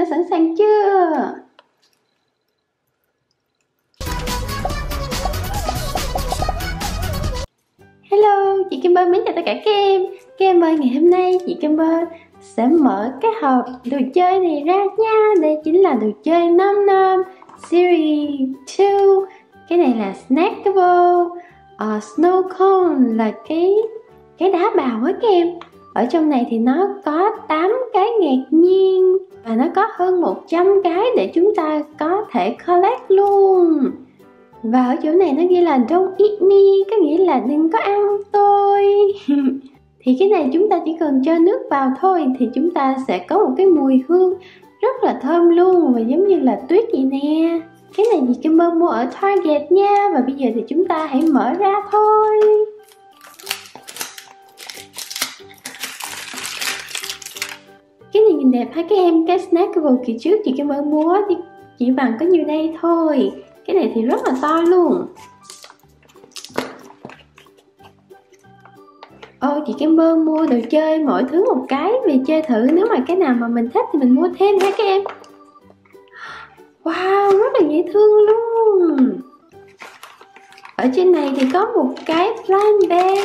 đã sẵn sàng chưa? Hello, chị Kim Bơ mến chào tất cả các em. Các em ơi, ngày hôm nay chị Kim Bơ sẽ mở cái hộp đồ chơi này ra nha. Đây chính là đồ chơi 5 năm Series 2 Cái này là Snackable. Ờ, uh, Snow Cone là cái cái đá bào á các em. Ở trong này thì nó có 8 cái ngạc nhiên và nó có hơn 100 cái để chúng ta có thể collect luôn. Và ở chỗ này nó ghi là don't eat me có nghĩa là đừng có ăn tôi thì cái này chúng ta chỉ cần cho nước vào thôi thì chúng ta sẽ có một cái mùi hương rất là thơm luôn và giống như là tuyết vậy nè. Cái này thì Kim mơ mua ở Target nha. Và bây giờ thì chúng ta hãy mở ra thôi. Nhìn đẹp. Hả các em cái snackable kỳ trước chị cái mới mua thì chỉ bằng có nhiêu đây thôi. Cái này thì rất là to luôn. Ôi chị Kim Bơ mua đồ chơi mỗi thứ một cái vì chơi thử. Nếu mà cái nào mà mình thích thì mình mua thêm ha các em? Wow rất là dễ thương luôn. Ở trên này thì có một cái flying bag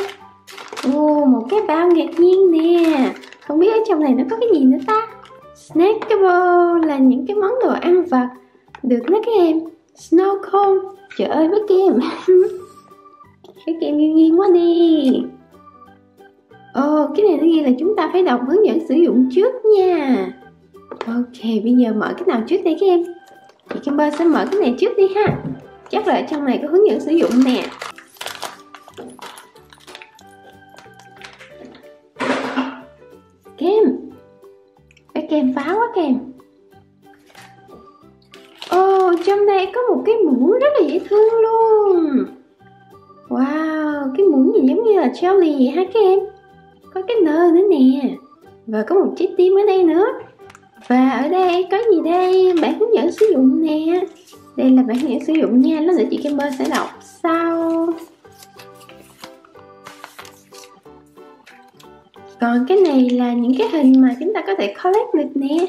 Ồ, một cái bao ngạc nhiên nè. Không biết ở trong này nó có cái gì nữa ta? Snackable là những cái món đồ ăn vặt Được đó các em. Snow cone. Trời ơi mấy kem Cái kem nghiêng nghiêng quá đi. Ồ, cái này nó ghi là chúng ta phải đọc hướng dẫn sử dụng trước nha. Ok, bây giờ mở cái nào trước đây các em? Chị Kimber sẽ mở cái này trước đi ha. Chắc là ở trong này có hướng dẫn sử dụng nè. Đèn phá quá kem Ồ, trong đây có một cái muỗng rất là dễ thương luôn. Wow, cái muỗng gì giống như là jelly vậy ha các em Có cái nơ nữa nè. Và có một chiếc tim ở đây nữa. Và ở đây có gì đây? Bản hướng dẫn sử dụng nè. Đây là bản hướng dẫn sử dụng nha Lát nữa chị Kimber sẽ đọc sau. Còn cái này là những cái hình mà chúng ta có thể collect được nè.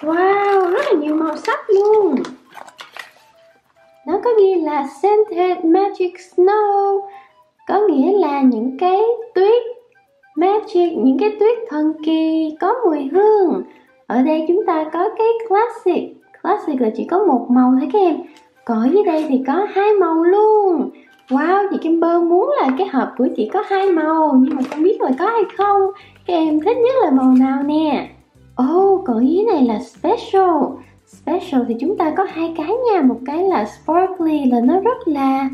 Wow, rất là nhiều màu sắc luôn. Nó có ghi là Scented Magic Snow. Có nghĩa là những cái tuyết Magic, những cái tuyết thần kỳ có mùi hương. Ở đây chúng ta có cái Classic. Classic là chỉ có một màu thôi các em. Còn ở dưới đây thì có hai màu luôn. Wow, chị Kim Bơ muốn là cái hộp của chị có hai màu Nhưng mà không biết là có hay không. Các em thích nhất là màu nào nè? Oh, còn dưới này là special. Special thì chúng ta có hai cái nha. Một cái là sparkly là nó rất là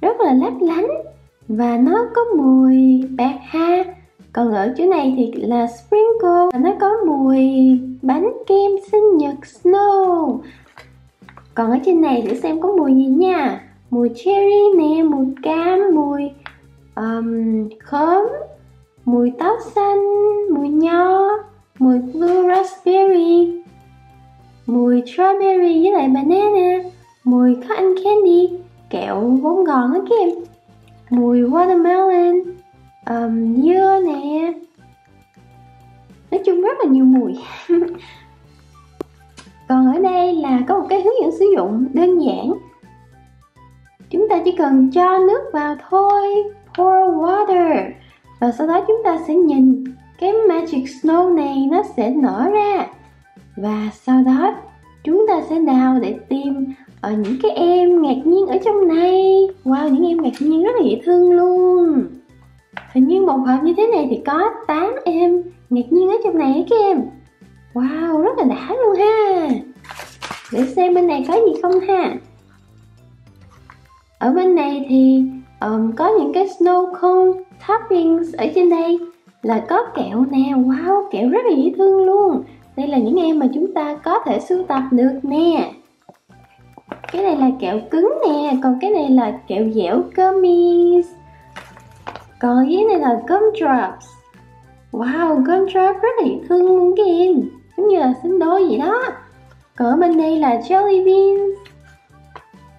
Rất là lấp lánh. Và nó có mùi bạc ha. Còn ở chỗ này thì là sprinkle. Và nó có mùi bánh kem sinh nhật snow. Còn ở trên này để xem có mùi gì nha. Mùi cherry nè, mùi cam, mùi um, khóm Mùi táo xanh, mùi nho mùi blue raspberry mùi strawberry với lại banana mùi cotton candy kẹo bông gòn á các em mùi watermelon um, dưa nè. Nói chung rất là nhiều mùi. còn ở đây là có một cái hướng dẫn sử dụng đơn giản. Chúng ta chỉ cần cho nước vào thôi, pour water. Và sau đó chúng ta sẽ nhìn cái magic snow này nó sẽ nở ra. Và sau đó chúng ta sẽ đào để tìm ở những cái em ngạc nhiên ở trong này. Wow, những em ngạc nhiên rất là dễ thương luôn. Hình như một hộp như thế này thì có 8 em ngạc nhiên ở trong này các em wow rất là đã luôn ha. Để xem bên này có gì không ha. Ở bên này thì um, có những cái snow cone toppings ở trên đây là có kẹo nè. Wow kẹo rất là dễ thương luôn. Đây là những em mà chúng ta có thể sưu tập được nè. Cái này là kẹo cứng nè còn cái này là kẹo dẻo gummies còn dưới này là gumdrops. Wow gumdrop rất là dễ thương luôn các em giống như là sinh đôi vậy đó. Còn ở bên đây là jelly beans.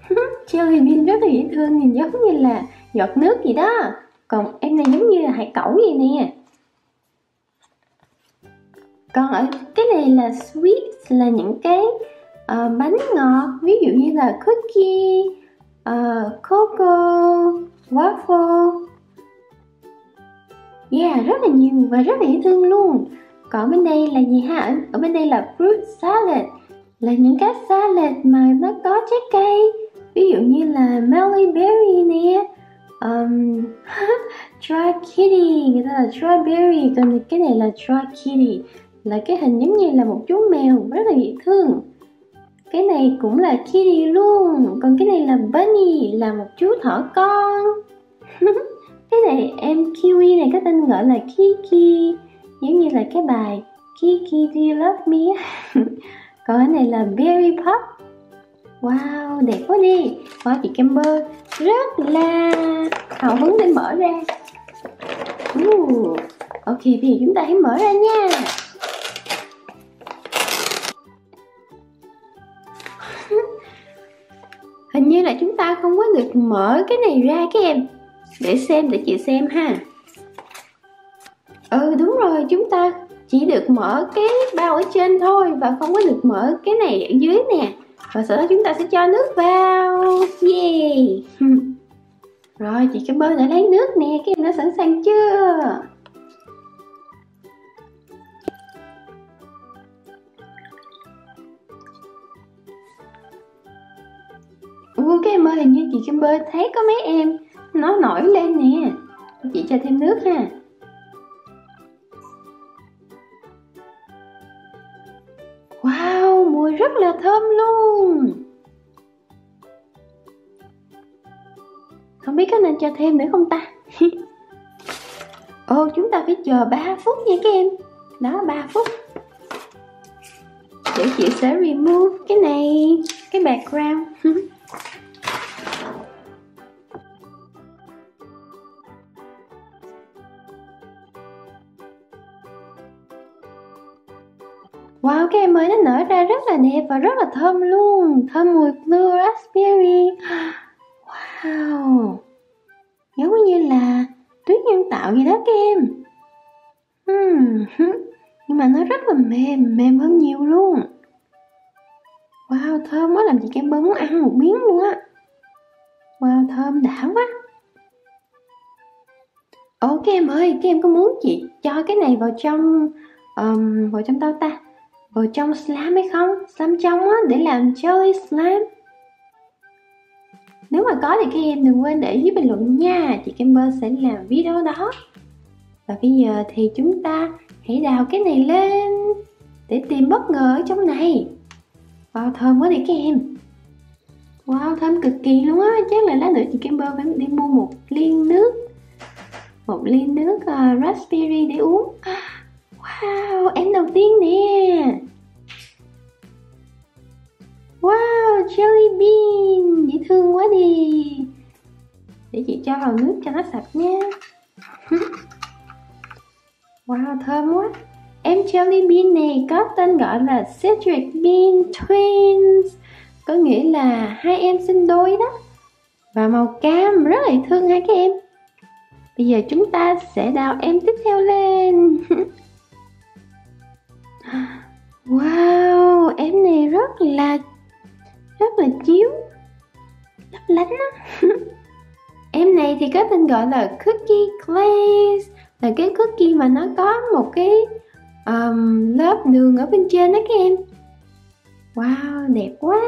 Jelly bean rất là dễ thương nhìn giống như là giọt nước gì đó. Còn em này giống như là hải cẩu vậy nè. Còn ở cái này là sweet là những cái uh, bánh ngọt ví dụ như là cookie ờ, uh, coco waffle. Yeah rất là nhiều và rất là dễ thương luôn còn bên đây là gì ha ở bên đây là fruit salad. Là những cái salad mà nó có trái cây. Ví dụ như là melon berry nè. Um, dry kitty. Người ta là strawberry còn cái này là dry kitty. Là cái hình giống như là một chú mèo rất là dễ thương. Cái này cũng là kitty luôn. Còn cái này là bunny là một chú thỏ con. Cái này em kiwi này có tên gọi là kiki giống như là cái bài kiki do you love me? Còn cái này là berry pop. Wow đẹp quá đi. Wow chị Camber rất là hào hứng để mở ra. Uh, ok bây giờ chúng ta hãy mở ra nha. Hình như là chúng ta không có được mở cái này ra các em. Để xem để chị xem ha ừ đúng rồi, chúng ta chỉ được mở cái bao ở trên thôi và không có được mở cái này ở dưới nè. Và sau đó chúng ta sẽ cho nước vào. Yeah rồi, chị cái bơ đã lấy nước nè, cái em đã sẵn sàng chưa? Ủa các em ơi, hình như chị Kim Bơ thấy có mấy em nó nổi lên nè. Chị cho thêm nước ha. Mùi rất là thơm luôn. Không biết có nên cho thêm nữa không ta? Ồ chúng ta phải chờ 3 phút nha các em. Đó 3 phút. Để chị sẽ remove cái này, Cái background. Wow, cái em mới nó nở ra rất là đẹp và rất là thơm luôn. Thơm mùi blue raspberry. Wow. Giống như là tuyết nhân tạo vậy đó các em. Hmm. Nhưng mà nó rất là mềm, mềm hơn nhiều luôn. Wow, thơm quá làm chị kem bấm muốn ăn một miếng luôn á. Wow, thơm đã quá. Ồ, các em ơi, các em có muốn chị cho cái này vào trong um, vào trong tao ta? Vào trong slam hay không? slam trong á, để làm chơi slam Nếu mà có thì các em đừng quên để dưới bình luận nha. Chị Camber sẽ làm video đó. Và bây giờ thì chúng ta hãy đào cái này lên Để tìm bất ngờ ở trong này. Wow, thơm quá đi các em. Wow, thơm cực kỳ luôn á. Chắc là lát nữa chị Camber phải đi mua một ly nước. Một ly nước uh, raspberry để uống. À, Wow, em đầu tiên nè. Wow, jelly bean Dễ thương quá đi. Để chị cho vào nước cho nó sạch nha. Wow, thơm quá. Em jelly bean này có tên gọi là Cedric Bean Twins. Có nghĩa là hai em sinh đôi đó. Và màu cam rất là thương hai các em. Bây giờ chúng ta sẽ đào em tiếp theo lên. Wow, em này rất là rất là chiếu lấp lánh á. Em này thì có tên gọi là cookie glaze là cái cookie mà nó có một cái um, lớp đường ở bên trên đó các em. Wow đẹp quá.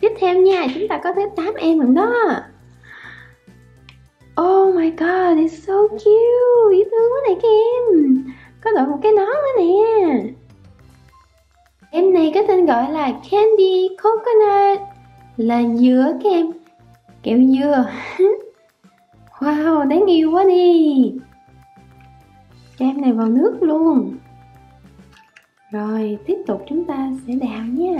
Tiếp theo nha chúng ta có tới 8 em lần đó. Oh my god it's so cute. Dễ thương quá này các em có đội một cái nón nữa nè. Em này có tên gọi là Candy Coconut Là dừa các em. Kẹo dừa. Wow, đáng yêu quá đi. Cho em này vào nước luôn. Rồi, tiếp tục chúng ta sẽ đào nha.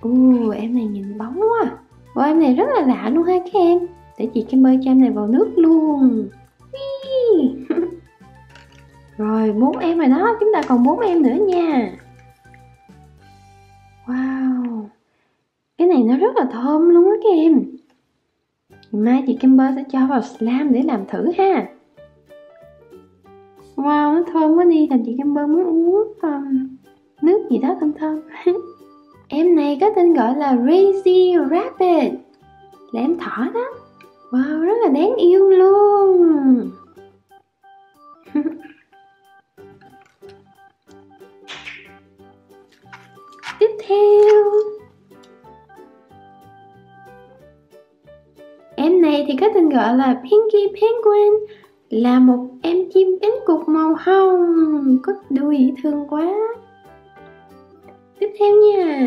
Ồ, em này nhìn bóng quá. Wow, em này rất là lạ luôn ha các em. Để chị Kim bơi cho em này vào nước luôn. Rồi, bốn em rồi đó, chúng ta còn bốn em nữa nha. Wow. Cái này nó rất là thơm luôn á các em mai chị Kimber sẽ cho vào slam để làm thử ha. Wow, nó thơm quá đi, làm chị Kimber muốn uống um, nước gì đó thơm thơm. Em này có tên gọi là Razy Rabbit. Là em thỏ đó. Wow, rất là đáng yêu luôn. Tiếp theo. Em này thì có tên gọi là Pinky Penguin, Là một em chim cánh cụt màu hồng, Có đuôi thương quá. Tiếp theo nha.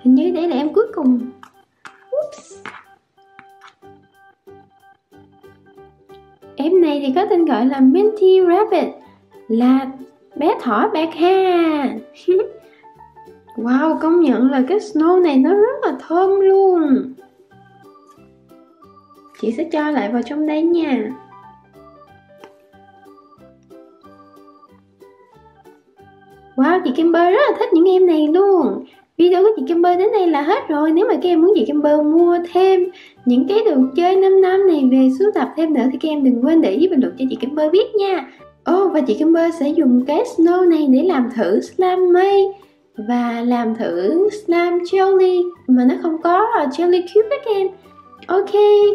Hình như đây là em cuối cùng. Oops. Em này thì có tên gọi là Minty Rabbit, Là bé thỏ bạc ha Wow, công nhận là cái snow này nó rất là thơm luôn. Chị sẽ cho lại vào trong đây nha. Wow, chị Kimber rất là thích những em này luôn. Video của chị Kimber đến đây là hết rồi. Nếu mà các em muốn chị Kimber mua thêm những cái đồ chơi 5 năm này về sưu tập thêm nữa Thì các em đừng quên để dưới bình luận cho chị Kimber biết nha. Oh, và chị Kimber sẽ dùng cái snow này để làm thử slime mây và làm thử slime jelly. Mà nó không có jelly cube các em. Ok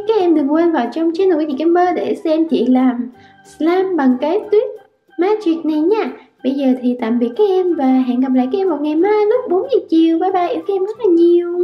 các em đừng quên vào trong channel của chị Kimber để xem chị làm slime bằng cái tuyết magic này nha. Bây giờ thì tạm biệt các em và hẹn gặp lại các em vào ngày mai lúc 4 giờ chiều. Bye bye yêu các em rất là nhiều.